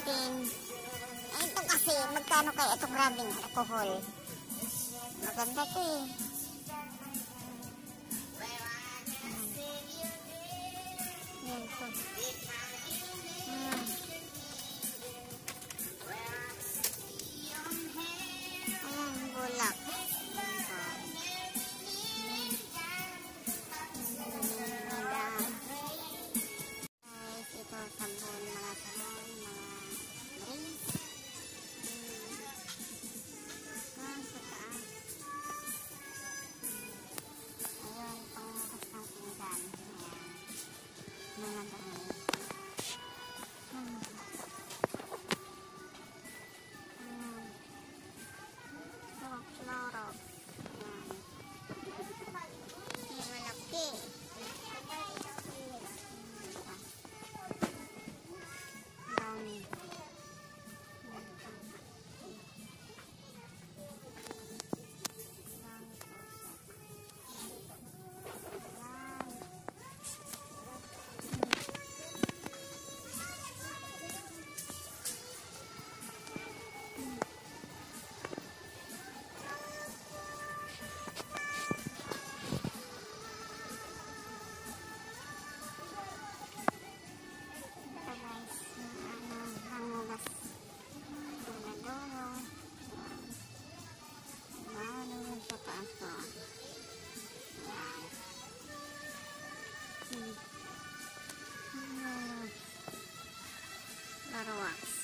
18. Ay, ito kasi, magkano kaya itong rubbing alcohol? Maganda ito eh. Yan po. follow-ups.